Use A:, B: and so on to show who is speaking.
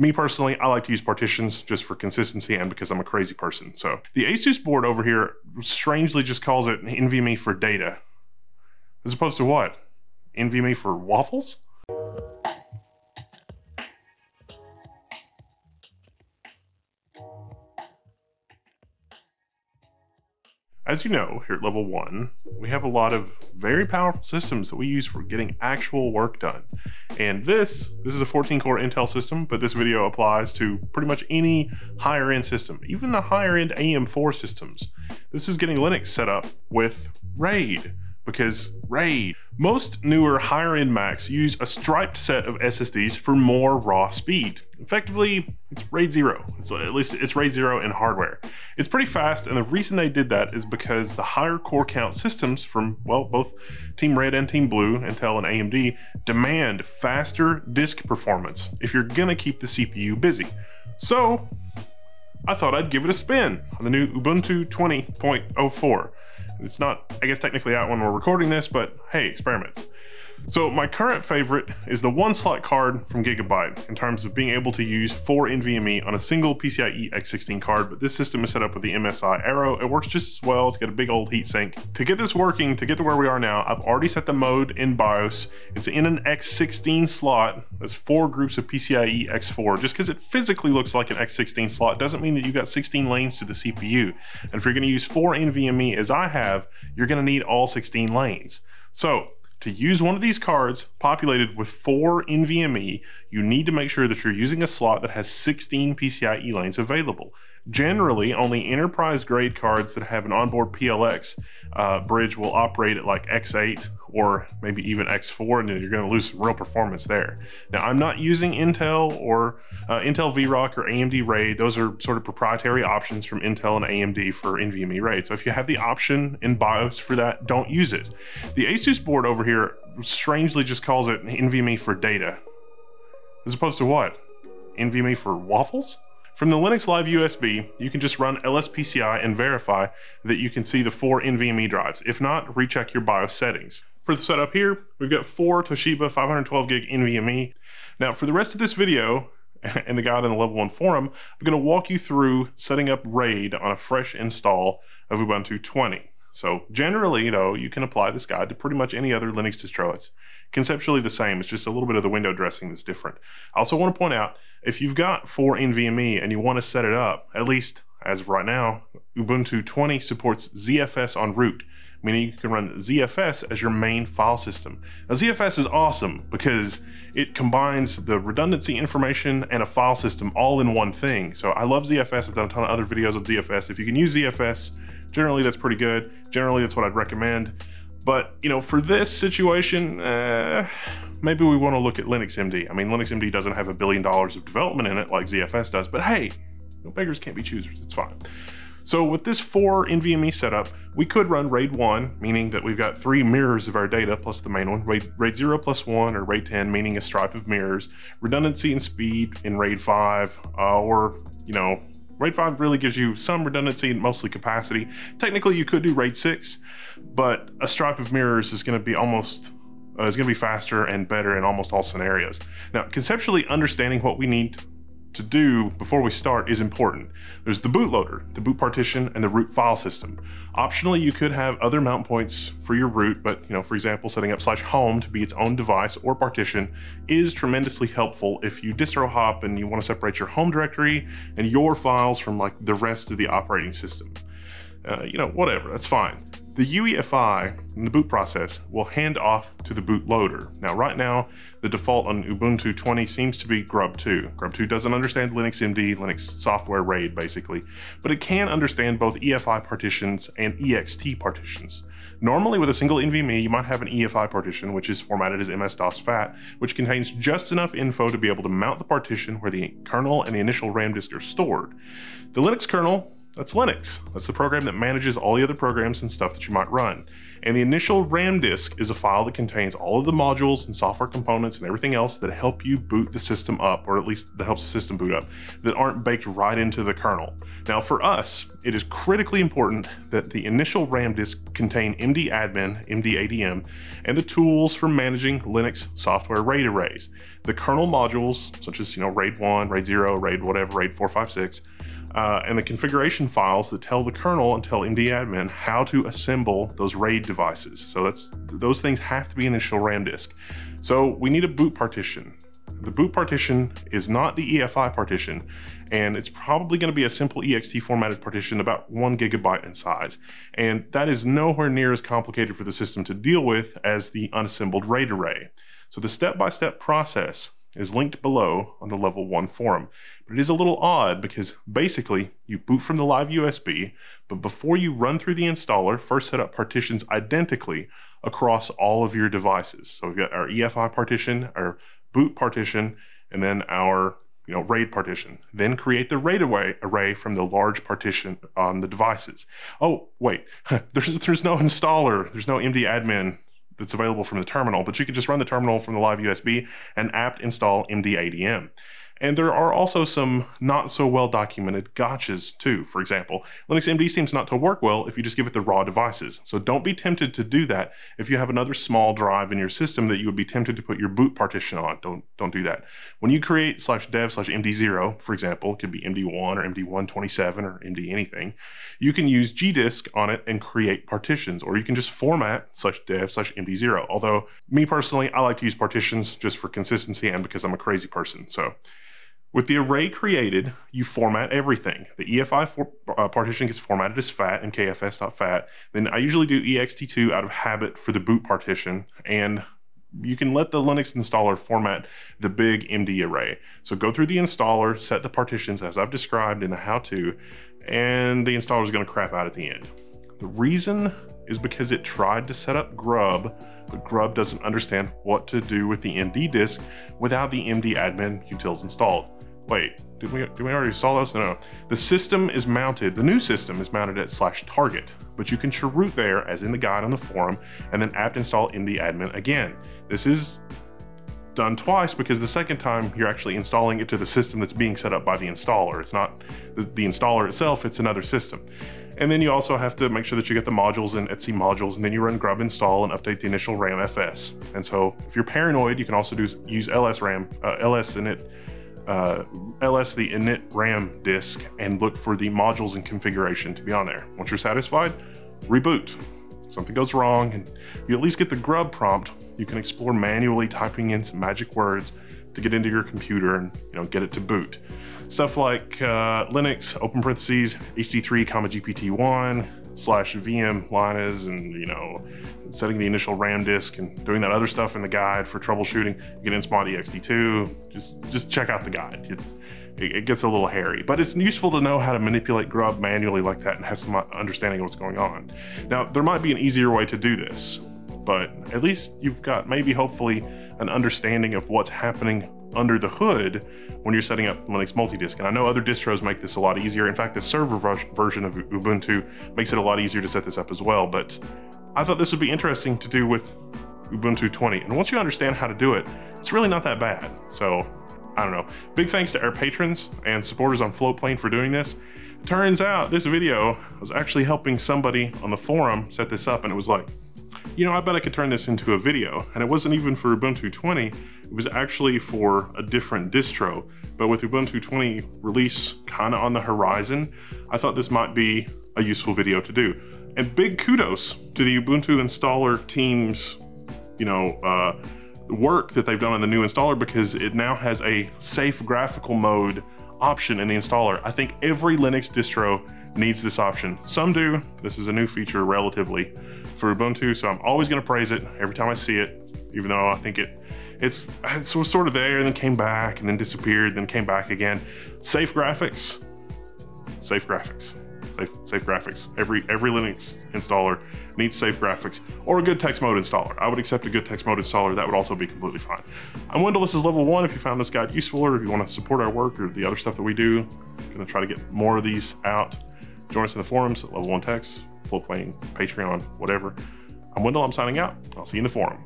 A: Me personally, I like to use partitions just for consistency and because I'm a crazy person. So the Asus board over here strangely just calls it NVMe for data. As opposed to what? NVMe for waffles? As you know, here at level one, we have a lot of very powerful systems that we use for getting actual work done. And this, this is a 14 core Intel system, but this video applies to pretty much any higher end system, even the higher end AM4 systems. This is getting Linux set up with RAID because RAID. Most newer higher end Macs use a striped set of SSDs for more raw speed. Effectively, it's RAID 0. It's, at least it's RAID 0 in hardware. It's pretty fast, and the reason they did that is because the higher core count systems from, well, both Team Red and Team Blue, Intel and AMD, demand faster disk performance if you're gonna keep the CPU busy. So, I thought I'd give it a spin on the new Ubuntu 20.04. It's not, I guess, technically out when we're recording this, but hey, experiments. So my current favorite is the one slot card from Gigabyte in terms of being able to use four NVMe on a single PCIe X16 card, but this system is set up with the MSI Aero. It works just as well. It's got a big old heatsink. To get this working, to get to where we are now, I've already set the mode in BIOS. It's in an X16 slot. There's four groups of PCIe X4. Just because it physically looks like an X16 slot doesn't mean that you've got 16 lanes to the CPU. And if you're gonna use four NVMe as I have, you're gonna need all 16 lanes. So to use one of these cards populated with four NVMe, you need to make sure that you're using a slot that has 16 PCIe lanes available. Generally, only enterprise grade cards that have an onboard PLX uh, bridge will operate at like X8 or maybe even X4, and then you're going to lose some real performance there. Now, I'm not using Intel or uh, Intel VROC or AMD RAID. Those are sort of proprietary options from Intel and AMD for NVMe RAID. So if you have the option in BIOS for that, don't use it. The Asus board over here strangely just calls it NVMe for data, as opposed to what? NVMe for waffles? From the Linux Live USB, you can just run LSPCI and verify that you can see the four NVMe drives. If not, recheck your BIOS settings. For the setup here, we've got four Toshiba 512 gig NVMe. Now for the rest of this video, and the guide in the level one forum, I'm gonna walk you through setting up RAID on a fresh install of Ubuntu 20. So generally, you know, you can apply this guide to pretty much any other Linux distro. It's conceptually the same. It's just a little bit of the window dressing that's different. I also want to point out, if you've got four NVMe and you want to set it up, at least as of right now, Ubuntu 20 supports ZFS on root, meaning you can run ZFS as your main file system. Now ZFS is awesome because it combines the redundancy information and a file system all in one thing. So I love ZFS. I've done a ton of other videos on ZFS. If you can use ZFS, generally that's pretty good. Generally that's what I'd recommend. But, you know, for this situation, uh, maybe we want to look at Linux MD. I mean, Linux MD doesn't have a billion dollars of development in it like ZFS does, but hey, beggars can't be choosers. It's fine. So with this four NVMe setup, we could run RAID 1, meaning that we've got three mirrors of our data plus the main one, RAID, RAID 0 plus 1 or RAID 10, meaning a stripe of mirrors, redundancy and speed in RAID 5, uh, or, you know, RAID 5 really gives you some redundancy and mostly capacity. Technically, you could do RAID 6, but a stripe of mirrors is going to be almost uh, is going to be faster and better in almost all scenarios. Now, conceptually understanding what we need to do before we start is important. There's the bootloader, the boot partition, and the root file system. Optionally, you could have other mount points for your root, but you know, for example, setting up slash home to be its own device or partition is tremendously helpful if you distro hop and you want to separate your home directory and your files from like the rest of the operating system. Uh, you know, whatever, that's fine. The UEFI in the boot process will hand off to the bootloader. Now, right now, the default on Ubuntu 20 seems to be Grub2. Grub2 doesn't understand Linux MD, Linux software RAID, basically, but it can understand both EFI partitions and EXT partitions. Normally, with a single NVMe, you might have an EFI partition, which is formatted as MS-DOS FAT, which contains just enough info to be able to mount the partition where the kernel and the initial RAM disk are stored. The Linux kernel that's Linux. That's the program that manages all the other programs and stuff that you might run. And the initial RAM disk is a file that contains all of the modules and software components and everything else that help you boot the system up, or at least that helps the system boot up, that aren't baked right into the kernel. Now for us, it is critically important that the initial RAM disk contain MDAdmin, MDADM, and the tools for managing Linux software RAID arrays. The kernel modules, such as you know RAID 1, RAID 0, RAID whatever, RAID 456, uh, and the configuration files that tell the kernel and tell MDAdmin how to assemble those RAID devices. So that's those things have to be in the initial RAM disk. So we need a boot partition. The boot partition is not the EFI partition, and it's probably going to be a simple ext formatted partition about one gigabyte in size. And that is nowhere near as complicated for the system to deal with as the unassembled RAID array. So the step-by-step -step process is linked below on the level 1 forum. But it is a little odd because basically you boot from the live USB, but before you run through the installer, first set up partitions identically across all of your devices. So we've got our EFI partition, our boot partition, and then our you know, RAID partition. Then create the RAID array, from the large partition on the devices. Oh, wait, there's, there's no installer, there's no MDAdmin that's available from the terminal, but you can just run the terminal from the live USB and apt install MDADM. And there are also some not so well documented gotchas too. For example, Linux MD seems not to work well if you just give it the raw devices. So don't be tempted to do that if you have another small drive in your system that you would be tempted to put your boot partition on. Don't, don't do that. When you create slash dev slash MD0, for example, it could be MD1 or MD127 or MD anything, you can use gdisk on it and create partitions, or you can just format slash dev slash MD0. Although me personally, I like to use partitions just for consistency and because I'm a crazy person. So with the array created, you format everything. The EFI for, uh, partition gets formatted as fat and kfs.fat. Then I usually do ext2 out of habit for the boot partition, and you can let the Linux installer format the big MD array. So go through the installer, set the partitions as I've described in the how-to, and the installer is going to crap out at the end. The reason is because it tried to set up Grub, but Grub doesn't understand what to do with the MD disk without the MD admin utils installed. Wait, did we, did we already install those? No, no. The system is mounted, the new system is mounted at slash target, but you can chroot there as in the guide on the forum and then apt install MD admin again. This is done twice because the second time you're actually installing it to the system that's being set up by the installer. It's not the, the installer itself, it's another system. And then you also have to make sure that you get the modules in etc modules, and then you run grub install and update the initial RAM FS. And so if you're paranoid, you can also do use ls RAM, uh, ls init uh, ls the init RAM disk and look for the modules and configuration to be on there. Once you're satisfied, reboot. something goes wrong and you at least get the grub prompt, you can explore manually typing in some magic words to get into your computer and you know get it to boot. Stuff like uh, Linux, open parentheses, HD3, comma GPT-1, slash vmlinuz and, you know, setting the initial RAM disk and doing that other stuff in the guide for troubleshooting. You get insmod ext2, just, just check out the guide. It's, it, it gets a little hairy, but it's useful to know how to manipulate grub manually like that and have some understanding of what's going on. Now, there might be an easier way to do this, but at least you've got maybe hopefully an understanding of what's happening under the hood when you're setting up Linux multi-disk. And I know other distros make this a lot easier. In fact, the server version of Ubuntu makes it a lot easier to set this up as well. But I thought this would be interesting to do with Ubuntu 20. And once you understand how to do it, it's really not that bad. So I don't know. Big thanks to our patrons and supporters on Floatplane for doing this. Turns out this video was actually helping somebody on the forum set this up and it was like, you know, I bet I could turn this into a video. And it wasn't even for Ubuntu 20, it was actually for a different distro. But with Ubuntu 20 release kind of on the horizon, I thought this might be a useful video to do. And big kudos to the Ubuntu installer team's, you know, uh, work that they've done on the new installer because it now has a safe graphical mode option in the installer. I think every Linux distro needs this option. Some do. This is a new feature relatively for Ubuntu, so I'm always going to praise it every time I see it, even though I think it it's, it was sort of there and then came back and then disappeared, then came back again. Safe graphics, safe graphics, safe, safe graphics. Every every Linux installer needs safe graphics or a good text mode installer. I would accept a good text mode installer. That would also be completely fine. I'm Wendell. This is level one. If you found this guide useful or if you want to support our work or the other stuff that we do, I'm to try to get more of these out. Join us in the forums at level one techs, Floatplane, Patreon, whatever. I'm Wendell, I'm signing out. I'll see you in the forum.